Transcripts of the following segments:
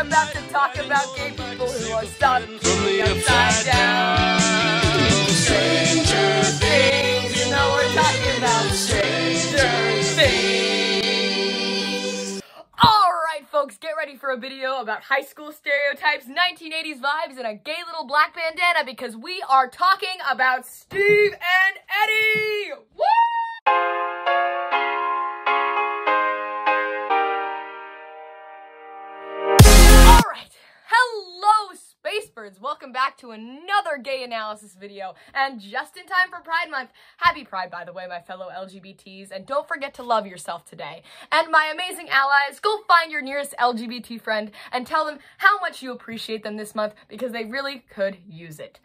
We're about to talk about gay people who are stuck upside down. Stranger Things, you know we're talking about Stranger Things. Alright folks, get ready for a video about high school stereotypes, 1980s vibes, and a gay little black bandana because we are talking about Steve and Eddie! Woo! Spacebirds! Welcome back to another gay analysis video, and just in time for Pride Month. Happy Pride, by the way, my fellow LGBTs, and don't forget to love yourself today. And my amazing allies, go find your nearest LGBT friend and tell them how much you appreciate them this month, because they really could use it.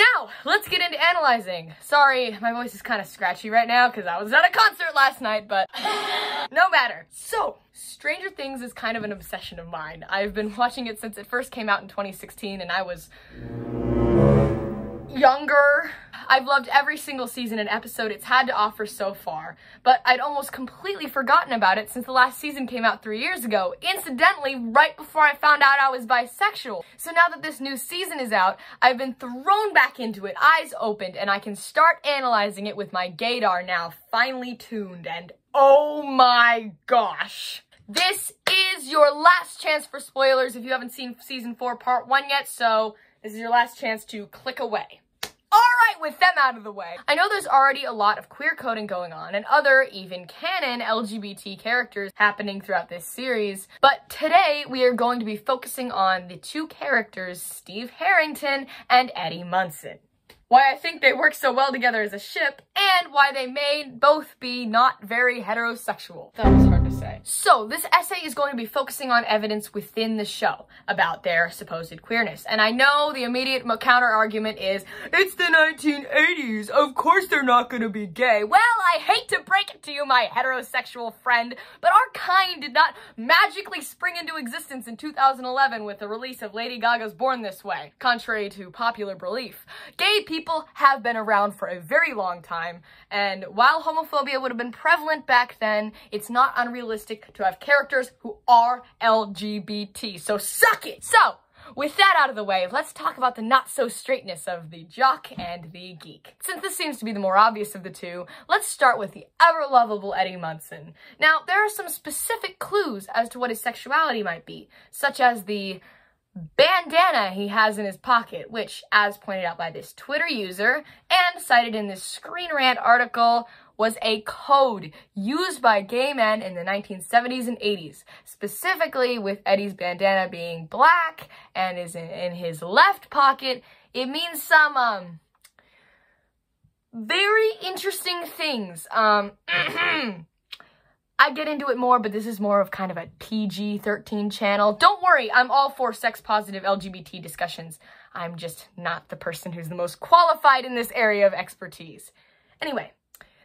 Now, let's get into analyzing. Sorry, my voice is kind of scratchy right now because I was at a concert last night, but no matter. So, Stranger Things is kind of an obsession of mine. I've been watching it since it first came out in 2016 and I was younger. I've loved every single season and episode it's had to offer so far, but I'd almost completely forgotten about it since the last season came out three years ago, incidentally, right before I found out I was bisexual. So now that this new season is out, I've been thrown back into it, eyes opened, and I can start analyzing it with my gaydar now finely tuned, and oh my gosh. This is your last chance for spoilers if you haven't seen season 4 part 1 yet, so this is your last chance to click away. Alright, with them out of the way. I know there's already a lot of queer coding going on and other, even canon, LGBT characters happening throughout this series, but today we are going to be focusing on the two characters, Steve Harrington and Eddie Munson why I think they work so well together as a ship, and why they may both be not very heterosexual. So, this essay is going to be focusing on evidence within the show about their supposed queerness. And I know the immediate counter argument is, it's the 1980s, of course they're not gonna be gay. Well, I hate to break it to you, my heterosexual friend, but our kind did not magically spring into existence in 2011 with the release of Lady Gaga's Born This Way, contrary to popular belief. Gay people people have been around for a very long time, and while homophobia would have been prevalent back then, it's not unrealistic to have characters who are LGBT, so suck it! So, with that out of the way, let's talk about the not-so-straightness of the jock and the geek. Since this seems to be the more obvious of the two, let's start with the ever-lovable Eddie Munson. Now, there are some specific clues as to what his sexuality might be, such as the bandana he has in his pocket, which, as pointed out by this Twitter user and cited in this Screen Rant article, was a code used by gay men in the 1970s and 80s, specifically with Eddie's bandana being black and is in, in his left pocket. It means some, um, very interesting things. Um, I get into it more, but this is more of kind of a PG-13 channel. Don't worry, I'm all for sex-positive LGBT discussions. I'm just not the person who's the most qualified in this area of expertise. Anyway,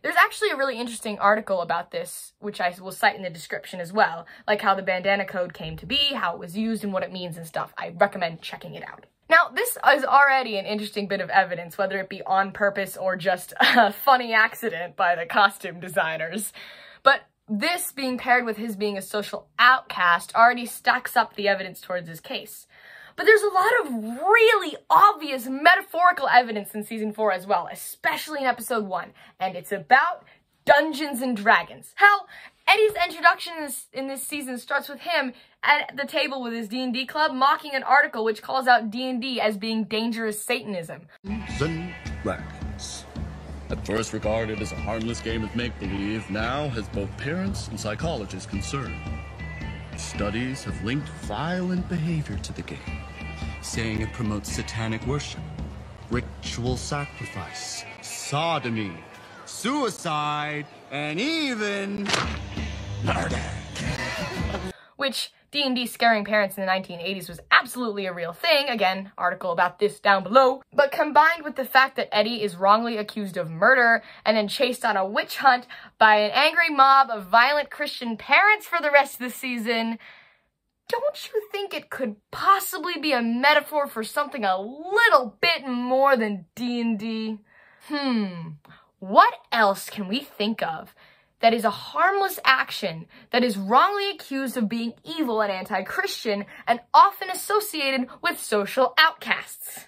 there's actually a really interesting article about this, which I will cite in the description as well, like how the bandana code came to be, how it was used, and what it means and stuff. I recommend checking it out. Now, this is already an interesting bit of evidence, whether it be on purpose or just a funny accident by the costume designers. But this being paired with his being a social outcast already stacks up the evidence towards his case. But there's a lot of really obvious metaphorical evidence in season 4 as well, especially in episode 1, and it's about Dungeons and Dragons. Hell, Eddie's introduction in this, in this season starts with him at the table with his D&D club mocking an article which calls out D&D as being dangerous Satanism. Dungeons Dragons. At first regarded as a harmless game of make-believe, now has both parents and psychologists concerned. Studies have linked violent behavior to the game, saying it promotes satanic worship, ritual sacrifice, sodomy, suicide, and even murder. Which D&D scaring parents in the 1980s was absolutely a real thing. Again, article about this down below. But combined with the fact that Eddie is wrongly accused of murder and then chased on a witch hunt by an angry mob of violent Christian parents for the rest of the season, don't you think it could possibly be a metaphor for something a little bit more than D&D? Hmm, what else can we think of that is a harmless action that is wrongly accused of being evil and anti-Christian and often associated with social outcasts.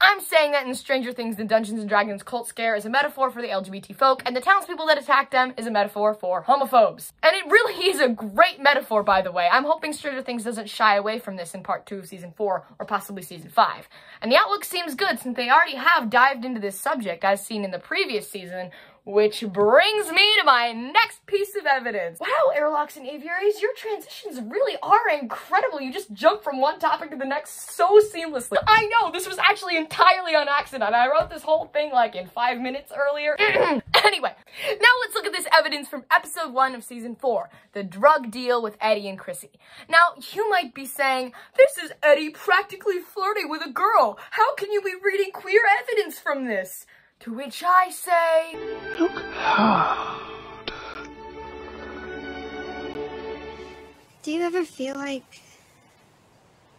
I'm saying that in Stranger Things, the Dungeons and Dragons cult scare is a metaphor for the LGBT folk, and the townspeople that attack them is a metaphor for homophobes. And it really is a great metaphor, by the way. I'm hoping Stranger Things doesn't shy away from this in part two of season four, or possibly season five. And the outlook seems good since they already have dived into this subject, as seen in the previous season, which brings me to my next piece of evidence. Wow, airlocks and aviaries, your transitions really are incredible. You just jump from one topic to the next so seamlessly. I know, this was actually entirely on accident. I wrote this whole thing like in five minutes earlier. anyway, now let's look at this evidence from episode one of season four, the drug deal with Eddie and Chrissy. Now, you might be saying, this is Eddie practically flirting with a girl. How can you be reading queer evidence from this? To which I say, Look hard. Do you ever feel like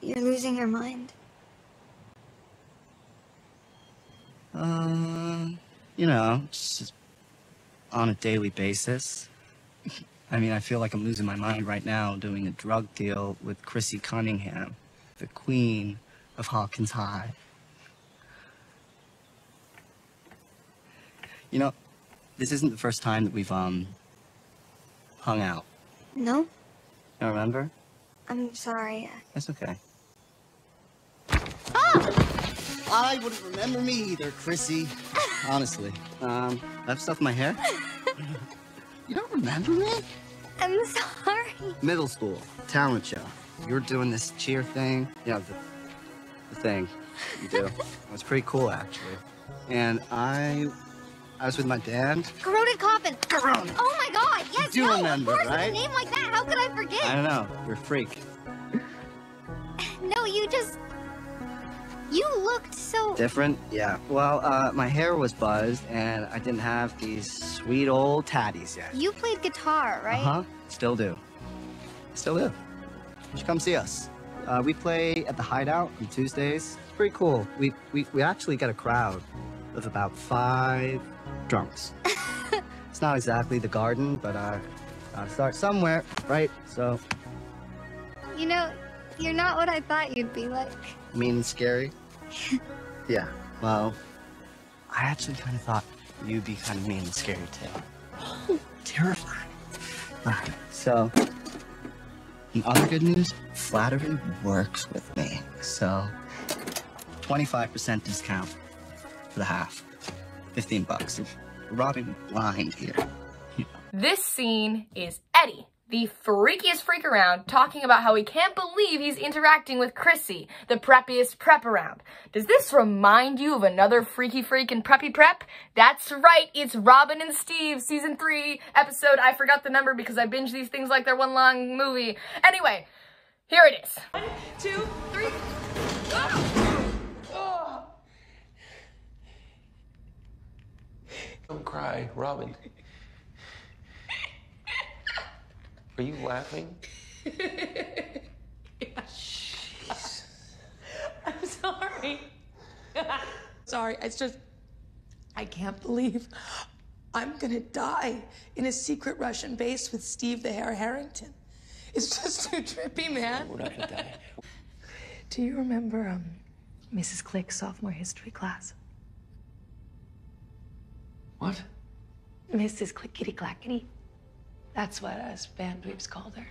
you're losing your mind? Uh, you know, just on a daily basis. I mean, I feel like I'm losing my mind right now doing a drug deal with Chrissy Cunningham, the queen of Hawkins High. You know, this isn't the first time that we've, um, hung out. No? You don't remember? I'm sorry. That's okay. Ah! I wouldn't remember me either, Chrissy. Honestly. Um, I have stuff in my hair. you don't remember me? I'm sorry. Middle school, talent show. You were doing this cheer thing. Yeah, the, the thing you do. it was pretty cool, actually. And I I was with my dad. Corroded coffin. Corroded. Oh my god, yes, you no, remember, of course, right? A name like that, how could I forget? I don't know. You're a freak. No, you just... You looked so... Different? Yeah. Well, uh, my hair was buzzed, and I didn't have these sweet old tatties yet. You played guitar, right? Uh-huh. Still do. Still do. You should come see us. Uh, we play at the Hideout on Tuesdays. It's pretty cool. We, we, we actually get a crowd of about five drunks. it's not exactly the garden, but uh, I'll start somewhere, right? So. You know, you're not what I thought you'd be like. Mean and scary? yeah. Well, I actually kind of thought you'd be kind of mean and scary too. Terrifying. Alright, so. In other good news, flattery works with me. So, 25% discount for the half. 15 bucks. Robbing blind here. This scene is Eddie, the freakiest freak around, talking about how he can't believe he's interacting with Chrissy, the preppiest prep around. Does this remind you of another freaky freak in Preppy Prep? That's right, it's Robin and Steve, season three, episode, I forgot the number because I binge these things like they're one long movie. Anyway, here it is. One, two, three, go! Don't cry, Robin. Are you laughing? Jeez. I'm sorry. sorry, it's just, I can't believe I'm gonna die in a secret Russian base with Steve the Hair Harrington. It's just too trippy, man. We're not gonna die. Do you remember um, Mrs. Click's sophomore history class? What? Mrs. Clickety Clackety. That's what us band dweebs called her.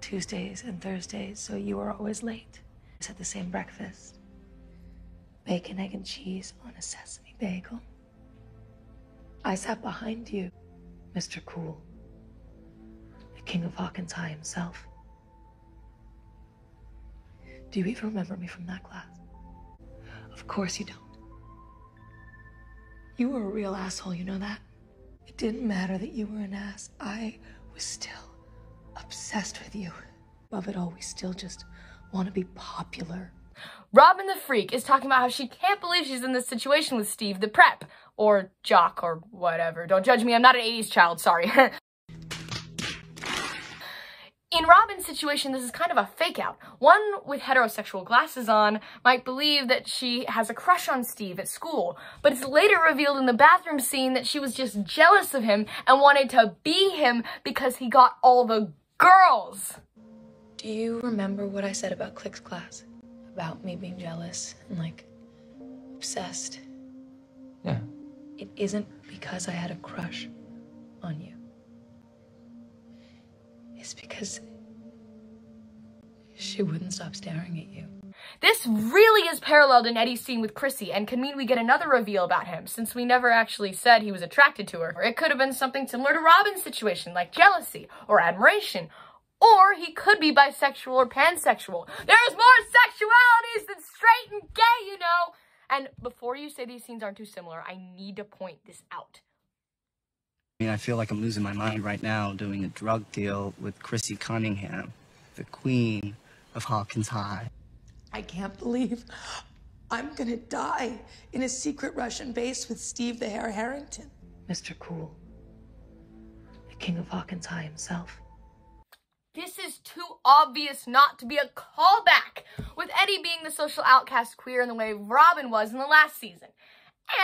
Tuesdays and Thursdays, so you were always late. We had the same breakfast. Bacon, egg, and cheese on a sesame bagel. I sat behind you, Mr. Cool. The king of Hawkins High himself. Do you even remember me from that class? Of course you don't. You were a real asshole, you know that? It didn't matter that you were an ass. I was still obsessed with you. Above it all, we still just want to be popular. Robin the Freak is talking about how she can't believe she's in this situation with Steve the Prep, or Jock, or whatever. Don't judge me, I'm not an 80s child, sorry. In Robin's situation, this is kind of a fake out. One with heterosexual glasses on might believe that she has a crush on Steve at school, but it's later revealed in the bathroom scene that she was just jealous of him and wanted to be him because he got all the girls. Do you remember what I said about Click's class? About me being jealous and like obsessed? Yeah. It isn't because I had a crush on you. It's because she wouldn't stop staring at you. This really is paralleled in Eddie's scene with Chrissy and can mean we get another reveal about him since we never actually said he was attracted to her. Or it could have been something similar to Robin's situation like jealousy or admiration. Or he could be bisexual or pansexual. There's more sexualities than straight and gay, you know! And before you say these scenes aren't too similar, I need to point this out. I mean, I feel like I'm losing my mind right now doing a drug deal with Chrissy Cunningham, the queen of Hawkins High. I can't believe I'm gonna die in a secret Russian base with Steve the Hair Harrington. Mr. Cool. The king of Hawkins High himself. This is too obvious not to be a callback, with Eddie being the social outcast queer in the way Robin was in the last season.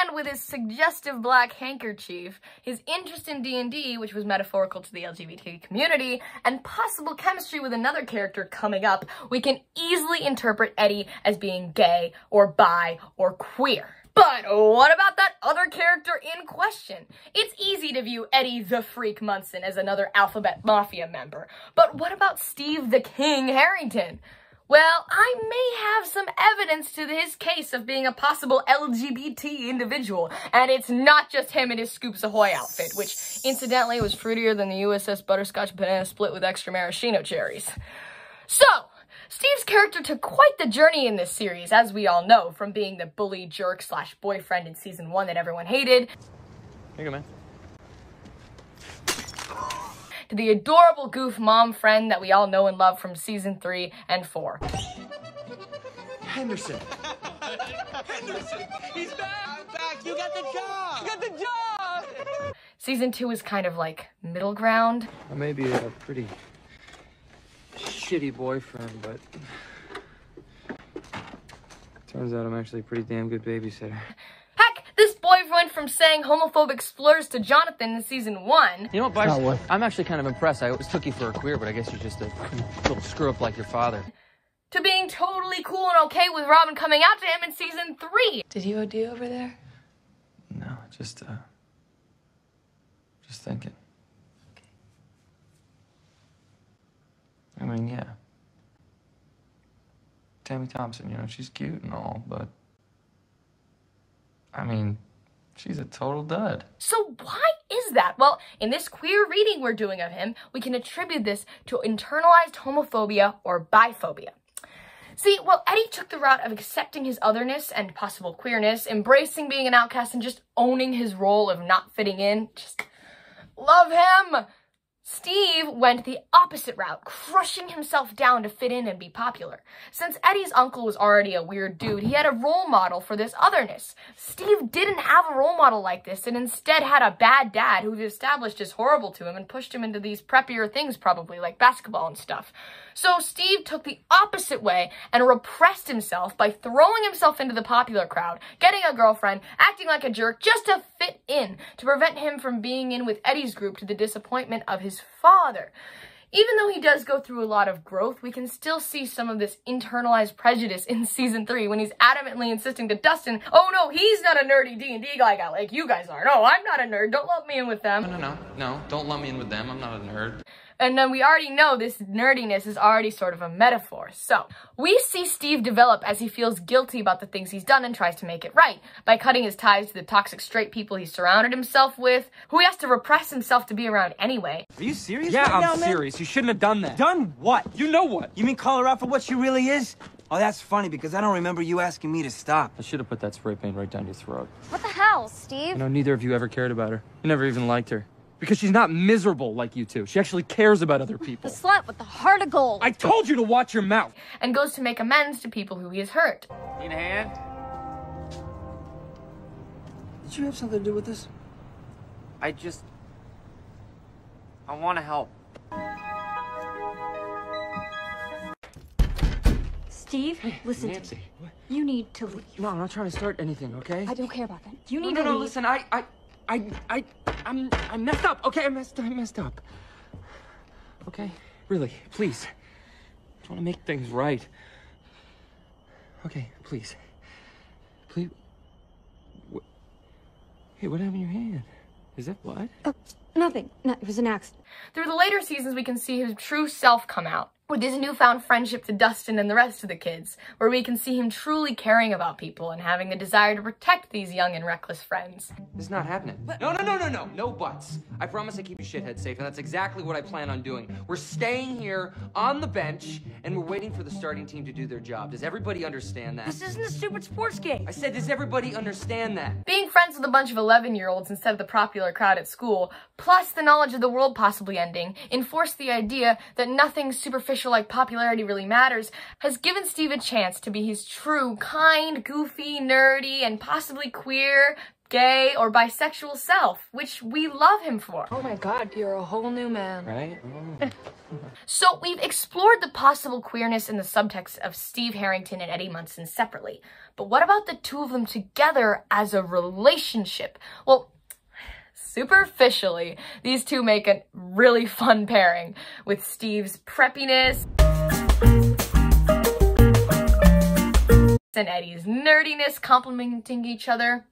And with his suggestive black handkerchief, his interest in D&D, which was metaphorical to the LGBT community, and possible chemistry with another character coming up, we can easily interpret Eddie as being gay, or bi, or queer. But what about that other character in question? It's easy to view Eddie the Freak Munson as another Alphabet Mafia member, but what about Steve the King Harrington? Well, I may have some evidence to his case of being a possible LGBT individual, and it's not just him in his Scoops Ahoy outfit, which incidentally was fruitier than the USS Butterscotch banana split with extra maraschino cherries. So, Steve's character took quite the journey in this series, as we all know, from being the bully jerk slash boyfriend in season one that everyone hated, Here you go, man. To the adorable goof mom friend that we all know and love from season three and four. Henderson. Henderson, he's back. I'm back. You got the job. You got the job. Season two is kind of like middle ground. I may be a pretty shitty boyfriend, but turns out I'm actually a pretty damn good babysitter. Heck, this boy went from saying homophobic slurs to Jonathan in season one You know what, Byers? I'm actually kind of impressed. I always took you for a queer, but I guess you're just a little screw up like your father. to being totally cool and okay with Robin coming out to him in season three. Did you OD over there? No, just, uh, just thinking. Okay. I mean, yeah. Tammy Thompson, you know, she's cute and all, but I mean, she's a total dud. So why is that? Well, in this queer reading we're doing of him, we can attribute this to internalized homophobia or biphobia. See, well, Eddie took the route of accepting his otherness and possible queerness, embracing being an outcast, and just owning his role of not fitting in. Just love him! Steve went the opposite route, crushing himself down to fit in and be popular. Since Eddie's uncle was already a weird dude, he had a role model for this otherness. Steve didn't have a role model like this and instead had a bad dad who established as horrible to him and pushed him into these preppier things probably, like basketball and stuff. So Steve took the opposite way and repressed himself by throwing himself into the popular crowd, getting a girlfriend, acting like a jerk just to fit in, to prevent him from being in with Eddie's group to the disappointment of his father. Even though he does go through a lot of growth, we can still see some of this internalized prejudice in season three when he's adamantly insisting to Dustin, "Oh no, he's not a nerdy D and D guy, guy like you guys are. No, I'm not a nerd. Don't lump me in with them." No, no, no, no, don't lump me in with them. I'm not a nerd. And then we already know this nerdiness is already sort of a metaphor. So, we see Steve develop as he feels guilty about the things he's done and tries to make it right by cutting his ties to the toxic straight people he surrounded himself with, who he has to repress himself to be around anyway. Are you serious? Yeah, right I'm now, man? serious. You shouldn't have done that. Done what? You know what? You mean call her out for what she really is? Oh, that's funny because I don't remember you asking me to stop. I should have put that spray paint right down your throat. What the hell, You Steve? know, neither of you ever cared about her. You never even liked her. Because she's not miserable like you two. She actually cares about other people. The slut with the heart of gold. I told you to watch your mouth. And goes to make amends to people who he has hurt. Need a hand? Did you have something to do with this? I just... I want to help. Steve, hey, listen Nancy. to me. What? You need to leave. No, I'm not trying to start anything, okay? I don't care about that. You need no, to no, leave. No, no, listen, I... I... I, I, I'm, I messed up, okay? I messed, I messed up. Okay? Really, please. I want to make things right. Okay, please. Please. What? Hey, what happened to your hand? Is that blood? Oh, nothing. No, it was an accident. Through the later seasons, we can see his true self come out. With his newfound friendship to Dustin and the rest of the kids, where we can see him truly caring about people and having the desire to protect these young and reckless friends. This is not happening. No, no, no, no, no. No buts. I promise I keep you shithead safe, and that's exactly what I plan on doing. We're staying here on the bench, and we're waiting for the starting team to do their job. Does everybody understand that? This isn't a stupid sports game. I said, does everybody understand that? Being friends with a bunch of 11 year olds instead of the popular crowd at school, plus the knowledge of the world possibly ending, enforced the idea that nothing superficial like popularity really matters, has given Steve a chance to be his true, kind, goofy, nerdy, and possibly queer, gay, or bisexual self, which we love him for. Oh my god, you're a whole new man. Right? So we've explored the possible queerness in the subtext of Steve Harrington and Eddie Munson separately. But what about the two of them together as a relationship? Well, superficially, these two make a really fun pairing with Steve's preppiness and Eddie's nerdiness complementing each other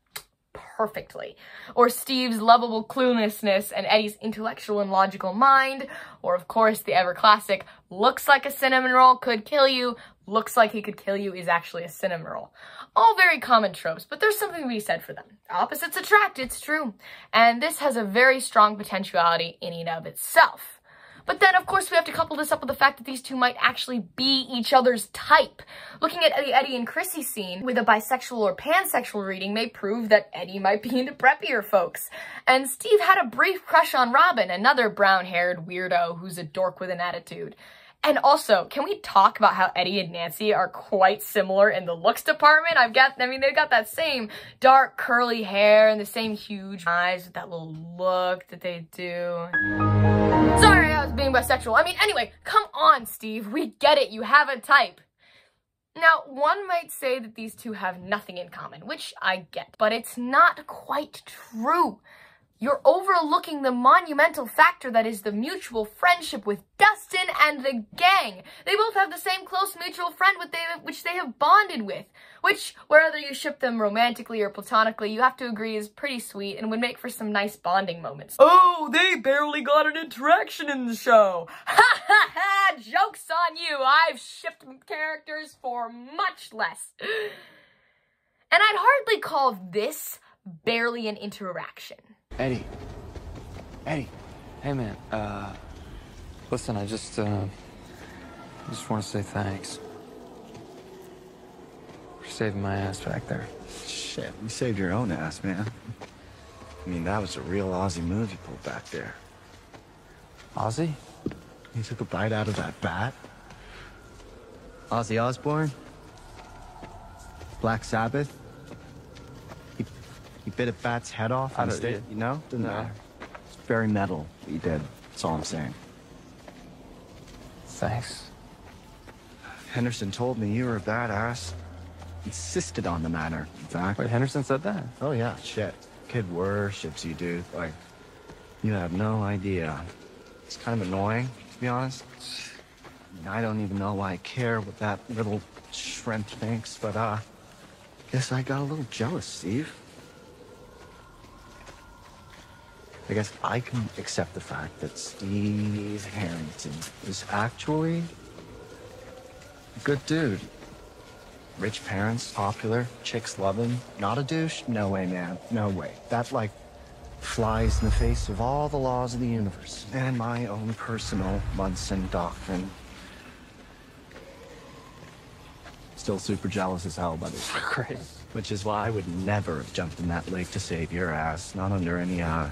perfectly. Or Steve's lovable cluelessness and Eddie's intellectual and logical mind. Or, of course, the ever classic, looks like a cinnamon roll could kill you, looks like he could kill you is actually a cinnamon roll. All very common tropes, but there's something to be said for them. Opposites attract, it's true. And this has a very strong potentiality in and of itself. But then, of course, we have to couple this up with the fact that these two might actually be each other's type. Looking at the Eddie and Chrissy scene with a bisexual or pansexual reading may prove that Eddie might be into preppier folks. And Steve had a brief crush on Robin, another brown-haired weirdo who's a dork with an attitude. And also, can we talk about how Eddie and Nancy are quite similar in the looks department? I've got, I mean, they've got that same dark curly hair and the same huge eyes with that little look that they do. Sorry, I was being bisexual. I mean, anyway, come on, Steve. We get it. You have a type. Now, one might say that these two have nothing in common, which I get, but it's not quite true. You're overlooking the monumental factor that is the mutual friendship with Dustin and the gang. They both have the same close mutual friend with they, which they have bonded with, which, whether you ship them romantically or platonically, you have to agree is pretty sweet and would make for some nice bonding moments. Oh, they barely got an interaction in the show. Ha ha ha! Joke's on you! I've shipped characters for much less. And I'd hardly call this barely an interaction. Eddie. Eddie. Hey, man. Uh, listen, I just, uh, I just want to say thanks for saving my ass back there. Shit, you saved your own ass, man. I mean, that was a real Ozzy move you pulled back there. Ozzy? You took a bite out of that bat? Ozzy Osbourne? Black Sabbath? He, he bit a bat's head off I on don't- yeah. you know? Doesn't No. matter. It's very metal what you did. That's all I'm saying. Thanks. Henderson told me you were a badass. Insisted on the matter, in fact. Wait, Henderson said that? Oh, yeah, shit. Kid worships you, dude. Like, you have no idea. It's kind of annoying, to be honest. I, mean, I don't even know why I care what that little shrimp thinks, but, uh, guess I got a little jealous, Steve. I guess I can accept the fact that Steve Harrington is actually a good dude. Rich parents, popular, chicks love him. Not a douche? No way, man. No way. That, like, flies in the face of all the laws of the universe and my own personal Munson doctrine. Still super jealous as hell, buddy. Great. Which is why I would never have jumped in that lake to save your ass. Not under any, uh,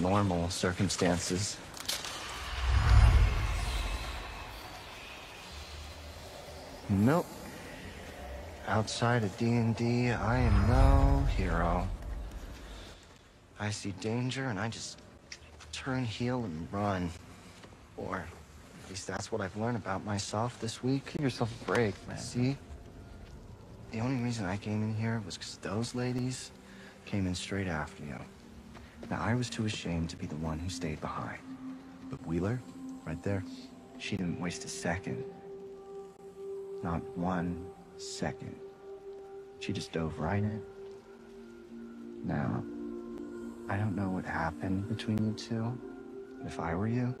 normal circumstances. Nope. Outside of D&D, I am no hero. I see danger and I just turn heel and run. Or At least that's what I've learned about myself this week. Give yourself a break, man. See? The only reason I came in here was because those ladies came in straight after you. Now, I was too ashamed to be the one who stayed behind. But Wheeler, right there, she didn't waste a second. Not one second. She just dove right in. Now, I don't know what happened between you two. If I were you,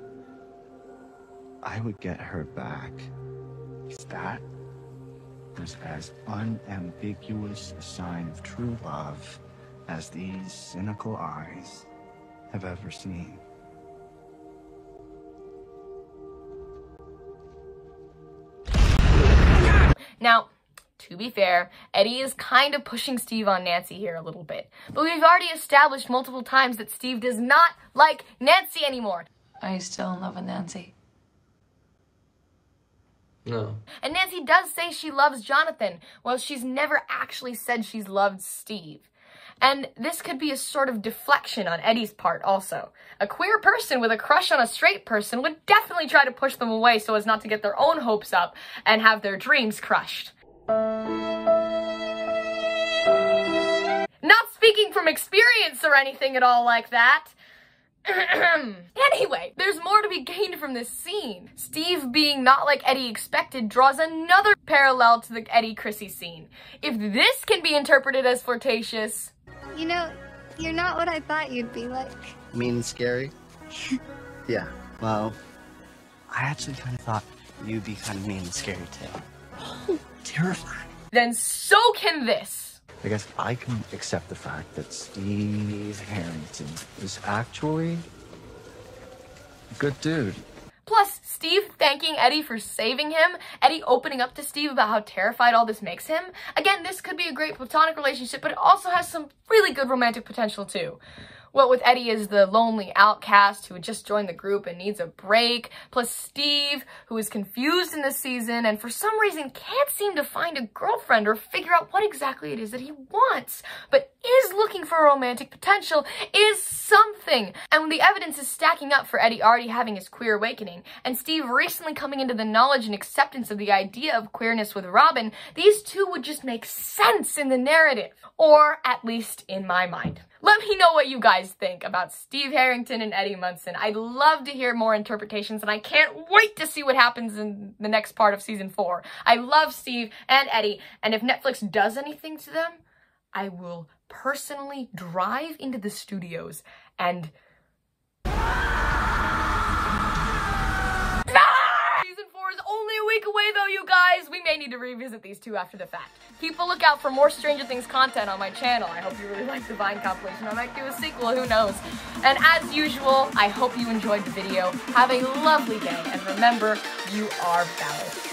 I would get her back. Because that was as unambiguous a sign of true love as these cynical eyes have ever seen. Now, to be fair, Eddie is kind of pushing Steve on Nancy here a little bit. But we've already established multiple times that Steve does not like Nancy anymore. Are you still in love with Nancy? No. And Nancy does say she loves Jonathan, while she's never actually said she's loved Steve. And this could be a sort of deflection on Eddie's part also. A queer person with a crush on a straight person would definitely try to push them away so as not to get their own hopes up and have their dreams crushed. Not speaking from experience or anything at all like that. anyway, there's more to be gained from this scene. Steve being not like Eddie expected draws another parallel to the Eddie Chrissy scene. If this can be interpreted as flirtatious, You know, you're not what I thought you'd be like. Mean and scary? yeah. Well, I actually kind of thought you'd be kind of mean and scary too. Oh, terrifying. then so can this. I guess I can accept the fact that Steve Harrington is actually a good dude. Plus, Steve thanking Eddie for saving him, Eddie opening up to Steve about how terrified all this makes him. Again, this could be a great platonic relationship, but it also has some really good romantic potential too. What with Eddie is the lonely outcast who just joined the group and needs a break, plus Steve, who is confused in this season and for some reason can't seem to find a girlfriend or figure out what exactly it is that he wants, but is looking for romantic potential, is something. And when the evidence is stacking up for Eddie already having his queer awakening, and Steve recently coming into the knowledge and acceptance of the idea of queerness with Robin, these two would just make sense in the narrative, or at least in my mind. Let me know what you guys think about Steve Harrington and Eddie Munson. I'd love to hear more interpretations, and I can't wait to see what happens in the next part of season four. I love Steve and Eddie, and if Netflix does anything to them, I will personally drive into the studios and only a week away though, you guys! We may need to revisit these two after the fact. Keep a lookout for more Stranger Things content on my channel. I hope you really like the Vine compilation. I might do a sequel, who knows. And as usual, I hope you enjoyed the video. Have a lovely day, and remember, you are valid.